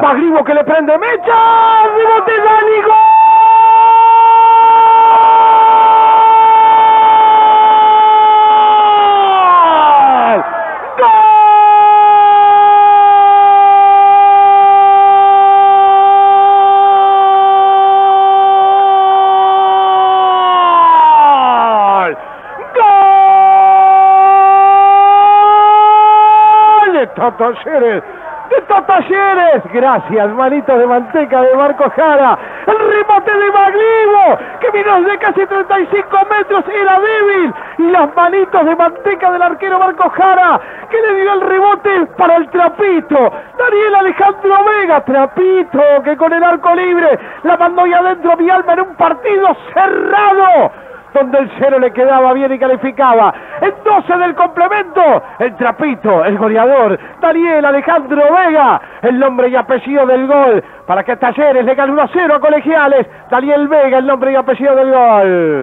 Maglivo que le prende mecha, rebote Dani, ¡Gol! ¡Gol! ¡Gol! De Talleres. Gracias, manitos de manteca de Marco Jara. El rebote de Maglivo, que vino de casi 35 metros, era débil. Y las manitos de manteca del arquero Marco Jara, que le dio el rebote para el trapito. Daniel Alejandro Vega, trapito, que con el arco libre la mandó ahí adentro mi alma en un partido cerrado donde el cero le quedaba bien y calificaba. En 12 del complemento, el trapito, el goleador, Daniel Alejandro Vega, el nombre y apellido del gol, para que Talleres le gane 1 a 0 a Colegiales. Daniel Vega, el nombre y apellido del gol.